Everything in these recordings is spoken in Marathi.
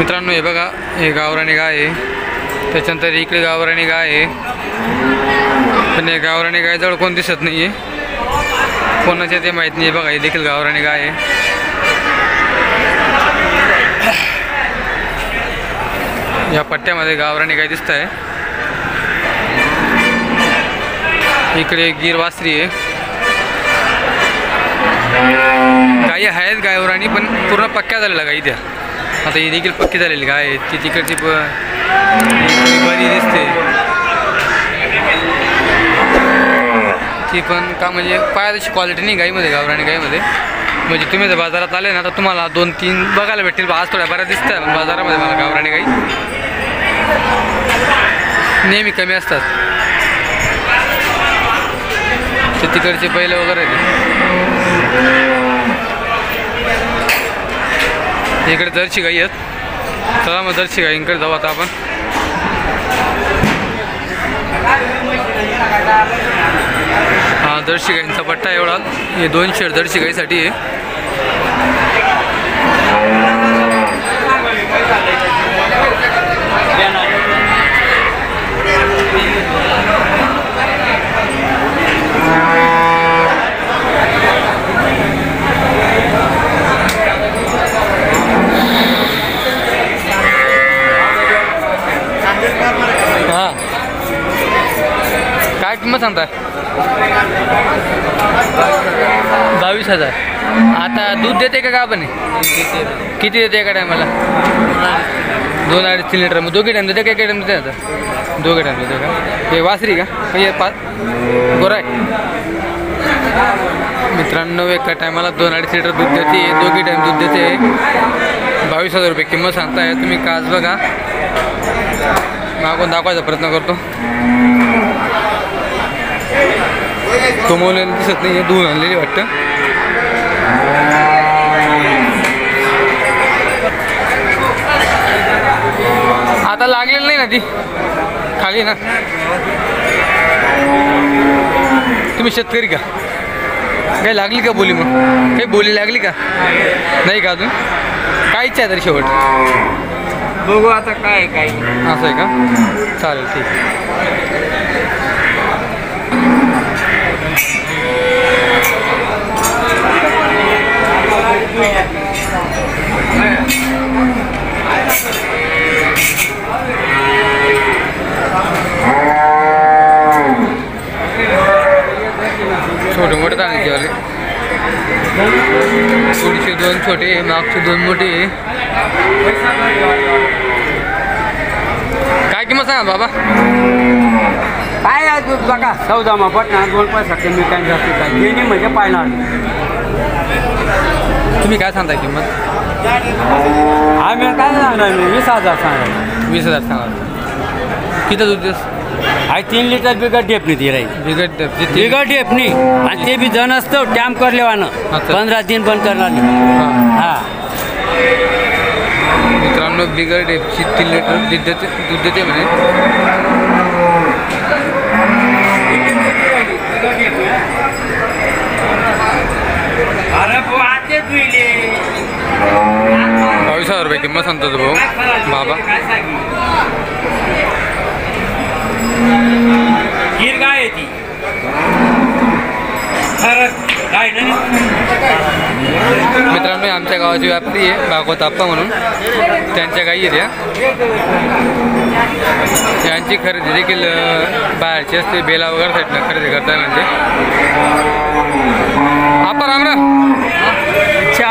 मित्रांनो हे बघा हे गावराणी गाय आहे. त्याच्यानंतर इकडे गावराणी गाय आहे. पण हे गावराणी गायजवळ कोण दिसत नाही आहे कोणाचे ते माहीत नाही बघा हे देखील गावराणी गाय आहे. या पट्ट्यामध्ये गावराणी गाय दिसत आहे. इकडे एक वासरी आहे. गायी आहेत गायवराणी पण पूर्ण पक्क्या झालेल्या गाई त्या. आता ही देखील पक्की झालेली गाय आहे ती तिकडची ब बरी दिसते. ती पण का म्हणजे पाय तशी क्वालिटी नाही गाईमध्ये गावराणी गाईमध्ये. म्हणजे तुम्ही जर बाजारात आले ना तर तुम्हाला दोन तीन बघायला भेटतील. आज थोड्या बऱ्या दिसत आहे बाजारामध्ये मला गावराणी गाई नेहमी कमी असतात. ते तिकडचे पहिले वगैरे ते इकडे जर्सी गाई आहेत. चला मग जर्सी गाईंकडे जाऊ आता आपण. हा जर्सी गाईंचा पट्टा एवढा. हे दोन शेड जर्सी गाईसाठी आहे हा सांगताय बावीस हजार. आता दूध देते का आपण किती देते एका टायमाला? दोन अडीच तीन लिटर. मग दोघी टाईम देते का एका टाईम देते आता? दोघे टाईम देते का? हे वासरी का? म्हणजे पाच? गोरा आहे? मित्रांनो एका टायमाला दोन अडीच लिटर दूध देते. दोघी टाईम दूध देते. बावीस हजार रुपये किंमत सांगताय. तुम्ही काच बघा? मागून दाखवायचा प्रयत्न करतो. कमवलेलं दिसत नाही धुवून आणलेली वाटतं. आता लागलेलं नाही ना ती. खाली ना. तुम्ही शेतकरी का? काही लागली का बोली मग? काही बोली लागली का? नाही का अजून? काय इच्छा आहे तरी शेवट? बघू आता काय काय असं आहे का? चालेल ठीक आहे. चौदा मा पटना दोन पैसा कमी काय जास्त काय घेणे म्हणजे पाहिणार तुम्ही काय सांगताय किंमत? आम्ही काय सांगणार? मी वीस हजार सांगणार. वीस हजार सांगा. किती दूध देस? आहे तीन लिटर बिगट ढेपणी ती राहील बिगट जिथे बिगट ढेपणी. आणि ते बी जण असतं टॅम करलेवानं. पंधरा दिन बंद करणार. हा. हा. मित्रांनो बिगट एकशे तीन लिटर दूध देते दूध देते म्हणे अरे बुवा, ते दुईले. बावीस हजार रुपये किंमत सांगतो तो भाऊ. बाबा. काय सांगी? गिर गाय आहे ती? खरंच. मित्रांनो आमच्या गावाची व्यापारी आहे भागवत आप्पा म्हणून. त्यांच्या गाई आहेत या. यांची खरेदी देखील बाहेरची असते बेला वगैरे साईडनं खरेदी करताय म्हणजे आप्पा राम राम.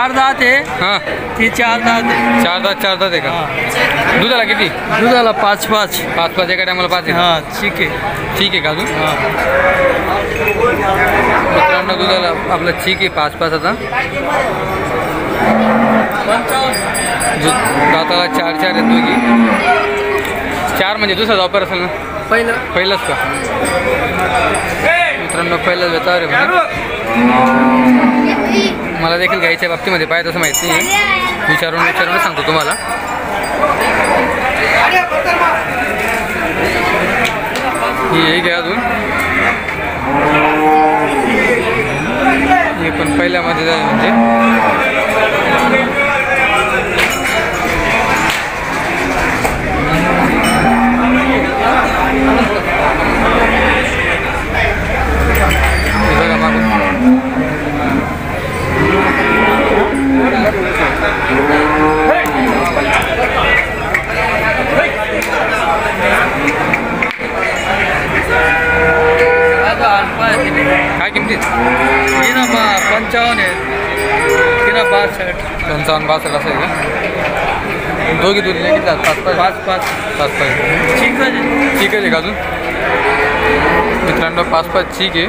चार दात आहे. हाँ. ती चार दात आहे. चार तास चार तास आहे का? दुधाला किती? दुधाला पाच पाच. पाच पाच एका टायमाला पाच आहे? हा ठीक आहे. ठीक आहे का अजून? मित्रांनो दुधाला आपलं ठीक आहे पाच पाच आता. दाताला चार चार आहेत दोघी. चार म्हणजे दुसरा वापर असेल ना? पहिलं. पहिलंच का? मित्रांनो पहिलंच व्यतावर आहे. मला देखील गाईच्या बाबतीमध्ये पाहिजे तसं माहीत नाही. विचारून विचारून सांगतो तुम्हाला. ही एक अजून. हे पण पहिल्यामध्ये जाय म्हणजे. काय किमतीत? तीन पंचावन्न आहे. तीन बासष्ट. पंचावन्न बासष्ट असं आहे का? दोघी दोन पाच पाच. पाच पाच. पाच पाच. ठीक आहे. ठीक आहे का अजून? मित्रांनो पाच पाच ठीक आहे.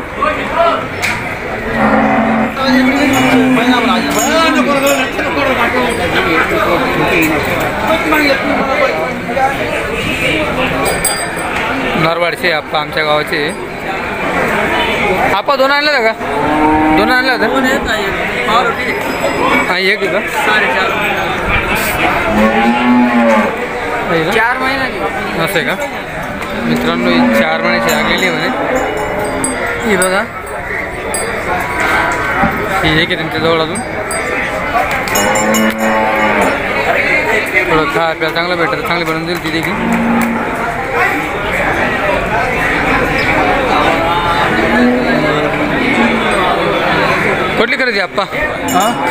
नरवाडचे आप्पा आमच्या गावाचे. आप्पा दोन आणलं का? दोन आणलं होतं हा एक का? चार महिन्याची असं आहे का? मित्रांनो चार महिन्याची लागलेली म्हणे. ही बघा. ही आहे त्यांच्याजवळ अजून. थोडं खा प्या चांगलं भेटतं चांगली बनवून देईल ती देखील. कुठली खरेदी आप्पा?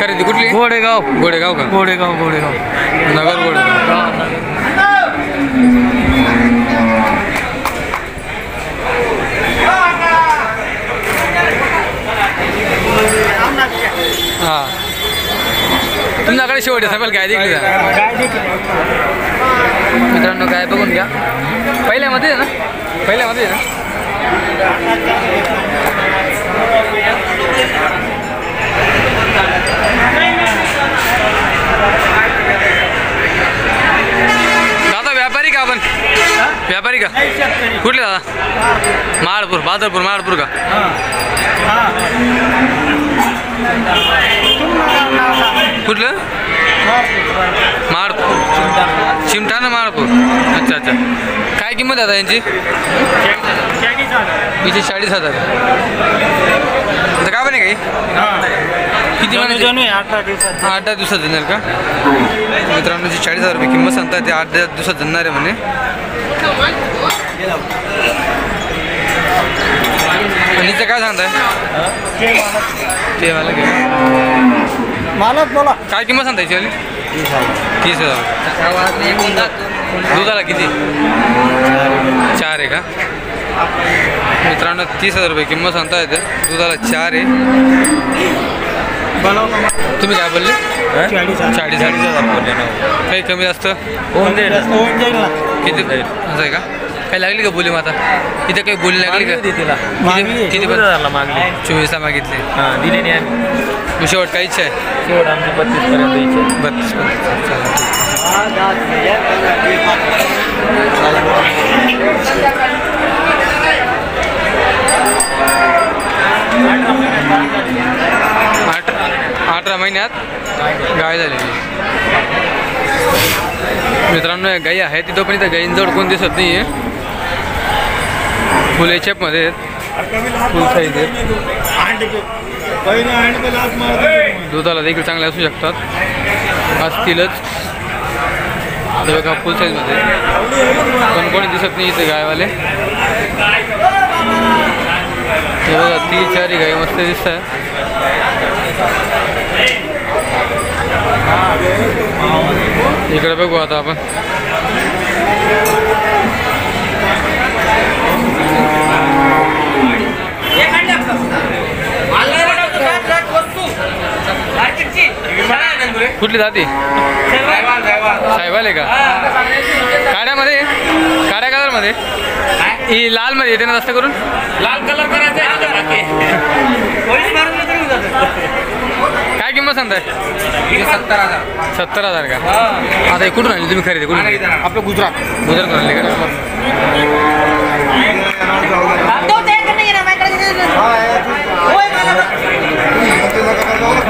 खरेदी कुठली? गोडेगाव गोडेगाव का? गोडेगाव गोडेगाव नगर गोडेगाव हां तुमच्याकडे शेवट सगळं काय देखील मित्रांनो काय बघून घ्या. पहिल्यामध्ये आहे ना? पहिल्यामध्ये आहे ना? दादा व्यापारी का आपण? व्यापारी का? कुठले दादा? माळपूर बादरपूर माळपूर का? कुठलं? माळपूर चिमटा ना माळपूर अच्छा अच्छा. काय किंमत आहे आता यांची? हिची चाळीस हजार. का पण आहे काही? किती महिन्याची आठ दिवसात. आठ दहा दिवसात देणार का? मित्रांनो जी चाळीस हजार रुपये किंमत सांगतात ते आठ दहा दिवसात देणार आहे म्हणे. काय सांगताय? ते मला घे. मालक बोला. काय किंमत सांगताय याची? तीस हजार. दुधाला किती? चार आहे का? मित्रांनो तीस हजार रुपये किंमत सांगता येते. दुधाला चार आहे. तुम्ही काय बोलले? चाळीस हजार. काही कमी जास्त? किती? असं आहे का? काही लागली का बोली माता इथे काही बोली लागली का? तिला. किती मागली चोवीसला मागितले. हां दिली नाही शेवट काही इच्छा आहे? शेवट आमची इच्छा अठरा महिन्यात गाय झालेली. मित्रांनो गाई आहेत. तिथं पण इथं गाईंजवळ कोण दिसत नाही आहे फुलमध्ये फुल साईज आहेत. दुधाला देखील चांगले असू शकतात. असतीलच. हे बघा फुल साईजमध्ये पण कोणी दिसत नाही इथे गायवाले. हे बघा ती चारी गाय मस्त दिसत आहे इकडे बघू आता आपण. कुठली जाती साहेबाले का काड्यामध्ये काड्या कलरमध्ये ही लालमध्ये येते ना जास्त करून लाल कलर करायचा काय किंमत सांगताय? सत्तर हजार. सत्तर हजार का? आता हे कुठून आणली? तुम्ही खरेदी कुठून? आपलं गुजरात. गुजरातून आणली का?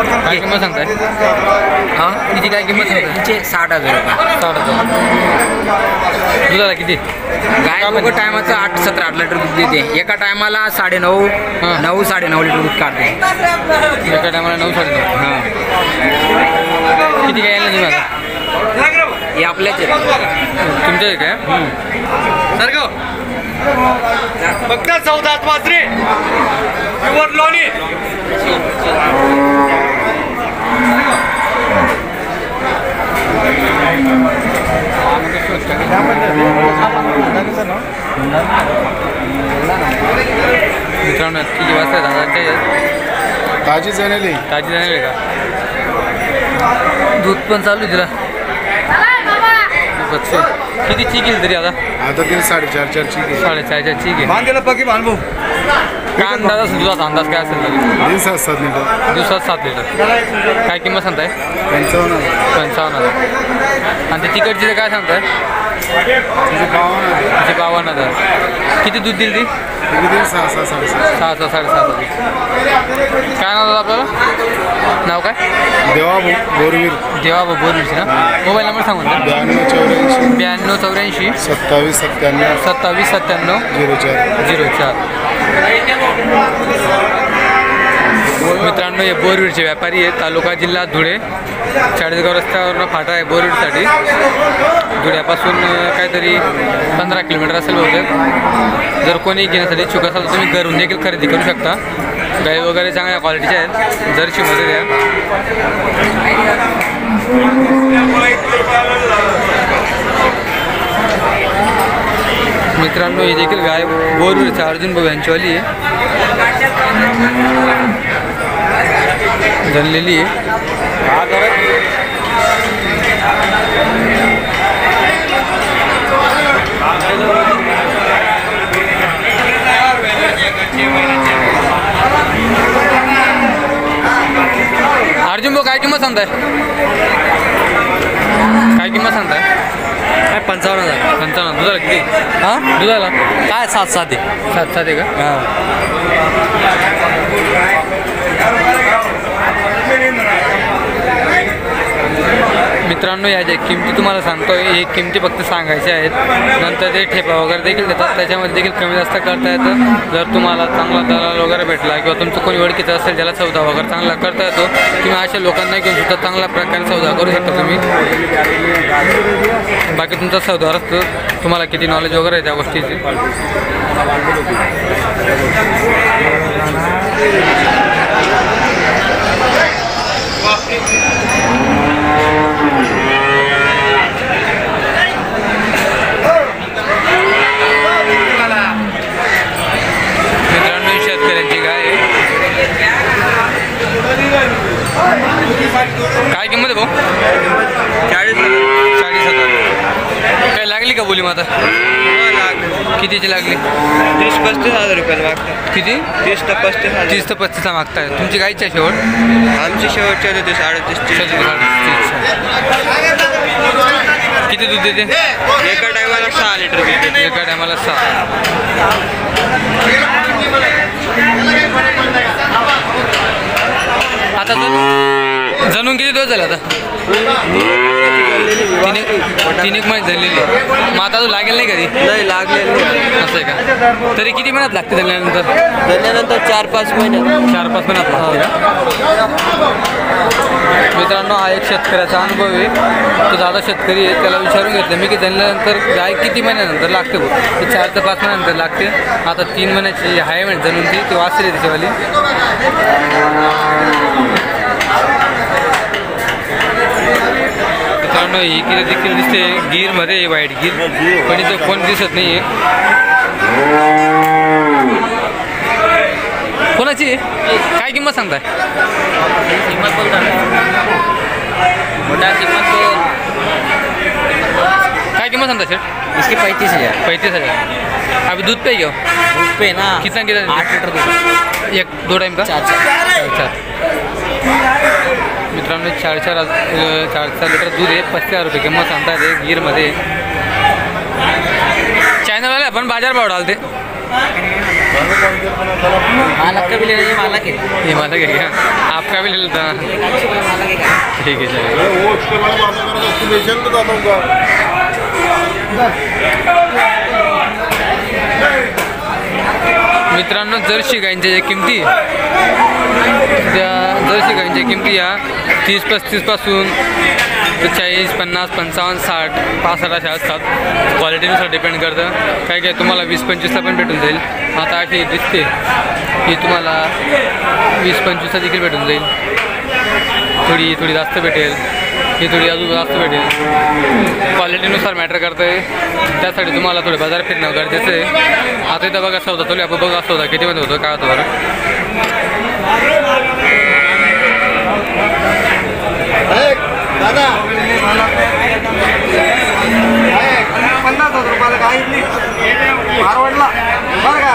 काय किंमत सांगताय? हां? किती काय किंमत सांगताय? तिचे साठ हजार रुपये. साठ हजार. दुधाला किती? गाय बघ टायमाचं आठ सतरा आठ लिटर दूध देते. एका टायमाला साडे नऊ. नऊ साडे नऊ लिटर दूध काढते. एका टायमाला नऊ साडे नऊ हां. किती काय आणलं तुम्ही आता? हे आपल्याच. तुमच्या आहे काय? फक्त चौदात मात्रे लोणी. मित्रांनो किती वाजता दादाच्या ताजी जणली ताजी जाणार का? दूध पण चालू आहे तिला खूपच छान. किती चीक येईल तरी आता? आता ते साडेचार चारची घे साडेचारच्या चीक आहे. बांधलेला पकी बांधू काय अंदाज असेल दुधाचा अंदाज काय असेल तीन सात लिटर. दिवसात सात लिटर. काय किंमत सांगताय? पंचावन्न. पंचावन्न हजार. आणि ते तिकडची काय सांगताय? तिचे बावन्न हजार. तिचे बावन्न हजार. किती दूध दिली ती? सहा सहा साडेसहा सहा. सहा साडेसात हजार. काय नाव आपल्याला नाव काय? देवा बोरवीर. देवा बोरवीरची ना? मोबाईल नंबर सांगून द्या. ब्याण्णव चौऱ्याऐंशी. ब्याण्णव चौऱ्याऐंशी. सत्तावीस सत्त्याण्णव. सत्तावीस सत्त्याण्णव. झिरो चार. झिरो चार. मित्रांनो हे बोरवीरचे व्यापारी आहेत. तालुका जिल्हा धुळे. चाळीसगाव रस्त्यावरनं फाटा आहे बोरवीरसाठी धुळ्यापासून काहीतरी पंधरा किलोमीटर असेल बहुतेक. जर कोणी घेण्यासाठी इच्छुक असाल तर तुम्ही घरून देखील खरेदी करू शकता. गाई वगैरे चांगल्या क्वालिटीच्या आहेत. जर्शीमध्ये द्या. मित्रांनो ही देखील गाय बोरवीरच्या अर्जुन भाऊ यांचीवाली आहे. जनलेली आहे. अर्जुन भाऊ काय किंमत सांगताय? काय किंमत सांगताय? काय पंचावन्न हजार. पंचावन्न. दुधाला किती? हा? दुधाला? काय सात सात आहे. सात सात आहे का? हा. मित्रांनो या ज्या किमती तुम्हाला सांगतो हे किमती फक्त सांगायच्या आहेत. नंतर ते ठेपा वगैरे देखील देतात. त्याच्यामध्ये देखील कमी जास्त करता येतं. जर तुम्हाला चांगला दलाल वगैरे भेटला किंवा तुमचं कोणी ओळखीचं असेल ज्याला सौदा वगैरे चांगला करता येतो तुम्ही अशा लोकांना घेऊन सुद्धा चांगल्या प्रकारे सौदा करू शकता तुम्ही. बाकी तुमचा सौदा असतो तुम्हाला किती नॉलेज वगैरे आहे त्या गोष्टीची मित्रांनो ही शेतकऱ्यांची गाय आहे काय किंमत आहे भाऊ? चाळीस चाळीस हजार. काय लागली का बोली माता कितीची लागली? तीस पस्तीस हजार रुपये मागतात. किती? तीस ते पस्तीस हजार. तीस ते पस्तीसचा मागताय. तुमची गायची आहे शेवट? आमची शेवटचे होते ते साडेतीस तीस. किती दूध देते? एका टायमाला सहा लिटर दूध देते. एका टायमाला सहा. आता जणू जणून किती दिवस झाले आता? तीन एक महिने झालेली आहे. मग आता अजून लागेल नाही कधी? नाही लागलेलं नाही. असं आहे का? तरी किती महिन्यात लागते झाल्यानंतर त्याच्यानंतर चार पाच महिने चार पाच महिन्यात लागते का? मित्रांनो हा एक शेतकऱ्याचा अनुभव आहे. तो दादा शेतकरी आहे त्याला विचारून घेतलं मी की झाल्यानंतर गाय किती महिन्यानंतर लागते भाऊ ते चार ते पाच महिन्यानंतर लागते. आता तीन महिन्याची हाय म्हणजे जणून ती ती वाचली आहे मित्रांनो ही किती देखील दिसते. गिरमध्ये आहे वाईट गिर पण इथं कोण दिसत नाही कोणाची? काय किंमत सांगताय? किंमत किंमत काय किंमत सांगता शेठ? इसकी पैंतीस हजार. पैंतीस हजार. अभी दूध पे घेऊ? दूध पे ना. कितना कितना आठ लिटर दूध. एक दो टाइम का? चार चार. मित्रांनो, चार चार चार चार लिटर दूध आहे. पस्तीस हज़ार रुपये किंमत सांगता येते गिरमध्ये. चॅनलवाले आपण बाज़ार भाव डालते. मालक का भी लेना ये मालक है ये मालक है क्या आपका भी ले लेता ठीक है चलिए मित्रांनो जर्सी गायींच्या ज्या किमती त्या जर्सी गायींच्या किमती या तीस पस्तीसपासून चाळीस पन्नास पंचावन्न साठ पासष्ट अशा असतात. क्वालिटीनुसार डिपेंड करतं. काय काय तुम्हाला वीस पंचवीसला पण भेटून जाईल. आता अशी दिसते ही तुम्हाला वीस पंचवीसला देखील भेटून जाईल. थोडी थोडी जास्त भेटेल. ही थोडी अजून जास्त भेटेल. क्वालिटीनुसार मॅटर करतं आहे त्यासाठी तुम्हाला थोडे बाजार फिरणं गरजेचं आहे आता इथं बघा सौदा चालू आहे. आपण बघा सौदा कितीमध्ये होतो काय होतं बरं. एक दादा. पन्नास हजार रुपयाला काहीच नाही मारवाडला. बरं का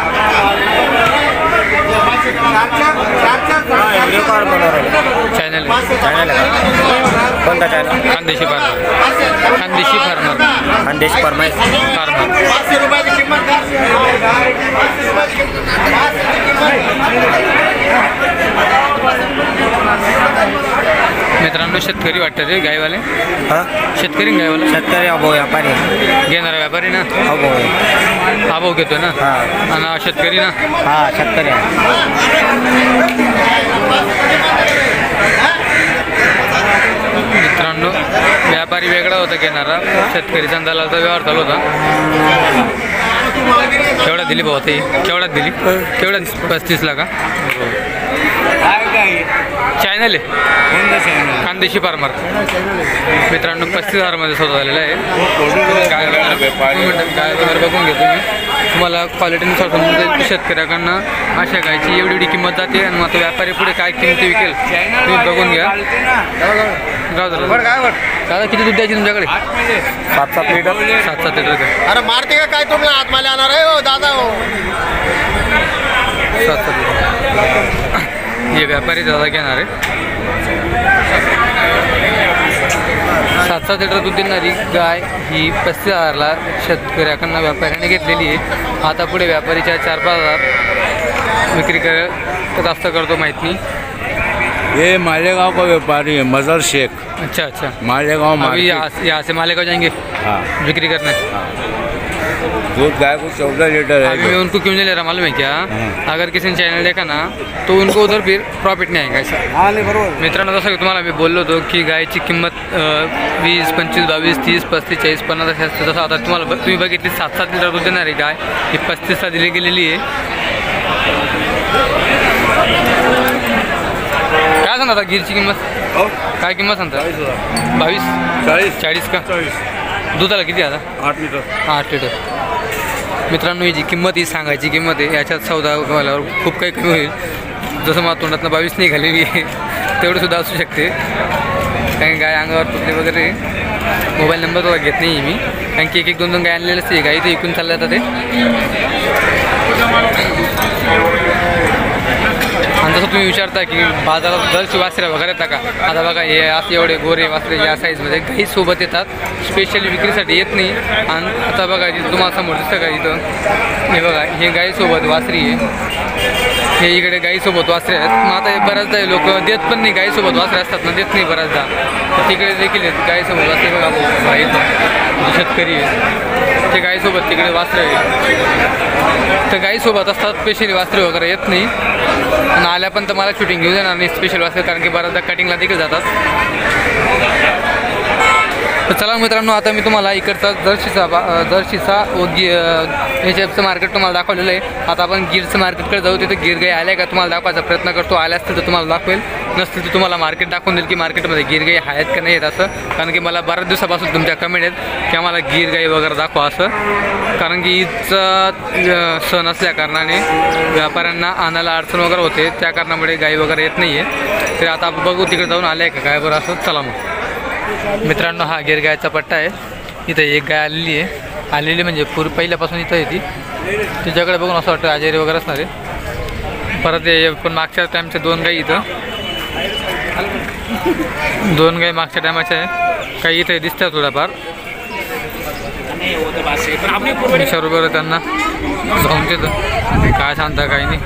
चार चार चॅनल कोणता channel Khandeshi farmer. Khandeshi farmer. Khandesh farmer. पाचशे रुपयाची किंमत पाचशे रुपयाची मित्रांनो शेतकरी वाटतं ते गायवाले. हा? शेतकरी गायवाला. शेतकरी अभाव व्यापारी. घेणारा व्यापारी ना? अभाव. भाऊ घेतो ना? हा. आणि शेतकरी ना? हा शेतकरी मित्रांनो व्यापारी वेगळा होता घेणारा. शेतकरी दलालचा व्यवहार चालू होता. केवढ्यात दिली भाऊ ते? केवढ्यात दिली? केवढ्यात पस्तीसला का? चॅनल आहे? खानदेशी फार्मर. मित्रांनो पस्तीस हजारमध्ये स्वतः झालेला आहे. काय काय वगैरे बघून घेतो मी. तुम्हाला क्वालिटीनुसार समजून जाईल की शेतकऱ्याकडनं अशा गायची एवढी एवढी किंमत जाते आणि मग व्यापारी पुढे काय किंमती विकेल तुम्ही बघून घ्या. काय दादा किती दूध द्यायची तुमच्याकडे? सात सात लिटर. सात सात लिटर का अरे मारते का काय तुम्ही? आतमध्ये आणणार आहे हो दादा हो. सात सात लिटर. हे व्यापारी दादा घेणार आहे सात सात लिटर दूध देणारी गाय ही पस्तीस हजारला शेतकऱ्याकडनं व्यापाऱ्याने घेतलेली आहे. आता पुढे व्यापारीच्या चार पाच हज़ार विक्री कर जास्त करतो माहीत. नाही ये मालेगांव का व्यापारी है मजर शेख. अच्छा अच्छा. मालेगांव अभी यहाँ से- मालेगांव जाएँगे हाँ. बिक्री करने दूध गाय को चौदह लीटर है। अभी मैं उनको क्यों नहीं ले रहा मालूम है क्या? हाँ। अगर किसी ने चॅनल देखा ना तो उनको उधर फिर प्रॉफिट नाही आहे का हा नाही बरोबर। मित्रांनो जसं की तुम्हाला मी बोललो होतो की गायची किंमत वीस पंचवीस बावीस तीस पस्तीस चाळीस पन्नास अशी असते तसं आता तुम्हाला तुम्ही बघितली सात सात लिटर दूध देणारी गाय ही पस्तीसला दिली गेलेली आहे. काय सांगता गिरची किंमत? काय किंमत सांगता? बावीस? चाळीस. चाळीस का? दुधाला किती आता? आठ लिटर. आठ लिटर. मित्रांनो ही जी किंमत ही सांगायची किंमत आहे याच्यात सौदा झाल्यावर खूप काही कमी होईल. जसं मला तोंडातनं बावीस निघालेली आहे तेवढंसुद्धा असू शकते. कारण गाय अंगावर तुटले वगैरे मोबाईल नंबर तो घेत नाही मी. कारण की एक एक दोन दोन गाय आणलेलं असते गाई ते इकून चालल्या जातात ते. आणि जसं तुम्ही विचारता की बाजारात दरची वासऱ्या वगैरे येतात का? आता बघा हे असं एवढे गोरे वासरे या साईजमध्ये काही सोबत येतात. स्पेशली विक्रीसाठी येत नाही. आणि आता बघा तुम्हाला समोर दिसतं का इथं? हे बघा हे गाईसोबत वासरी आहे. हे इकडे गाईसोबत वासरे आहेत. मग आता हे बऱ्याचदा लोक देत पण नाही. गाईसोबत वासरे असतात ना देत नाही बऱ्याचदा. तर तिकडे देखील आहेत गाईसोबत वासरे. बघा भाऊ, शेतकरी आहे ते गाईसोबत तिकडे वासरे तर गाईसोबत असतात स्पेशली वासरे वगैरे येत नाही. आणि आल्या पण तर मला शूटिंग घेऊ देणार नाही स्पेशल वासरे कारण की बऱ्याचदा कटिंगला देखील जातात. तर चला मित्रांनो आता मी तुम्हाला इकडचा जर्शीचा बा अ, जर्शीचा व गि याच्याचं मार्केट तुम्हाला दाखवलेलं आहे. आता आपण गिरचं मार्केटकडे जाऊ तिथे गिर गाई आल्या का तुम्हाला दाखवायचा प्रयत्न करतो. आल्या असतील तर तुम्हाला दाखवेल नसतील तर तुम्हाला मार्केट दाखवून देईल की मार्केटमध्ये गिर गाई आहेत का नाही आहेत असं. कारण की मला बऱ्याच दिवसापासून तुमच्या कमेंट आहेत की आम्हाला गिर गाई वगैरे दाखवा असं. कारण की ईदचा सण असल्या कारणाने व्यापाऱ्यांना आणायला अडचण वगैरे होते. त्या कारणामुळे गाई वगैरे येत नाही आहे तर आता बघू तिकडे जाऊन आले का काय बरं असं. चला मग. मित्रांनो हा गिरगायचा पट्टा आहे. इथं एक गाय आलेली आहे. आलेली म्हणजे पूर पहिल्यापासून इथं येते तिच्याकडे बघून असं वाटतं आजारी वगैरे असणार आहे. परत पण मागच्या टाईमच्या दोन गाई इथं. दोन गाई मागच्या टायमाच्या आहे. काही इथे दिसतात थोड्याफार विचारू बरं त्यांना. जाऊन तिथं. काय सांगता काही नाही.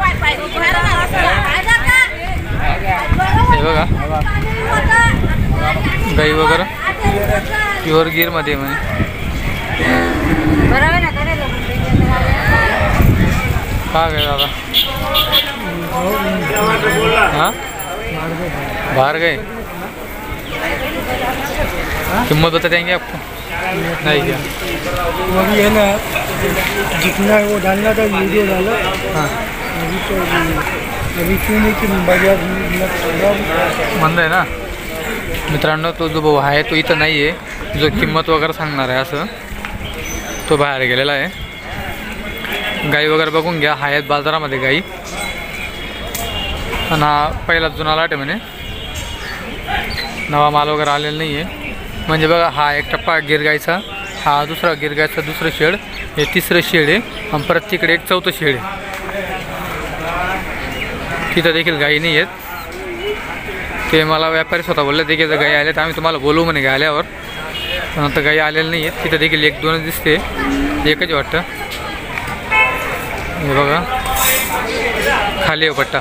हे बघा. गाई वगैरे? प्युअर गिरमध्ये म्हणे. काय काय दादा? हाँ? बाहर गए किम्मत बता देंगे आपको? नहीं क्या अभी है ना जितना वो डालना था वीडियो डाला. हाँ. अभी तो अभी क्यों नहीं कि बाज़ार मंद आहे ना? मित्रांनो तो जो भाऊ आहे तो इथं नाही आहे जो किंमत वगैरे सांगणार आहे असं. तो बाहेर गेलेला आहे. गाई वगैरे बघून घ्या. आहेत बाजारामध्ये गाई. आणि हा पहिला जुना लाट आहे म्हणे. नवा माल वगैरे आलेला नाही आहे म्हणजे बघा हा एक टप्पा गिरगायचा हा दुसरा गिरगायचा दुसरं शेड. हे तिसरं शेड आहे. आणि परत तिकडे एक चौथं शेड आहे. तिथं देखील गाई नाही आहेत ते मला व्यापारी स्वतः बोलले ते की जर गाई आल्या तर आम्ही तुम्हाला बोलवू म्हणे गाई आल्यावर पण आता गाई आलेल्या नाही आहेत तिथं देखील एक दोनच दिसते एकच वाटतं. हे बघा. खाली आहे पट्टा.